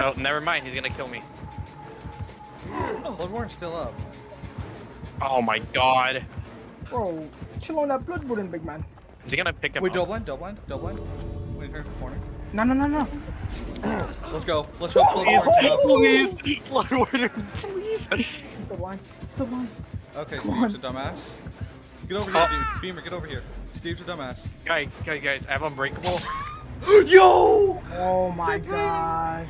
Oh, never mind. He's gonna kill me. Oh, Blood Warden's still up. Oh my god. Bro, chill on that Blood Warden, big man. Is he gonna pick him Wait, up? double blind, double blind, double blind. Wait turn the corner. No, no, no, no. Let's go. Let's go. Please, Blood Warden. please, Blood Warden, please. The blind. the blind. Okay, Steve's a dumbass. Get over here, dude. Beamer, get over here. Steve's a dumbass. Guys, guys, guys, I have Unbreakable. Yo! Oh my gosh.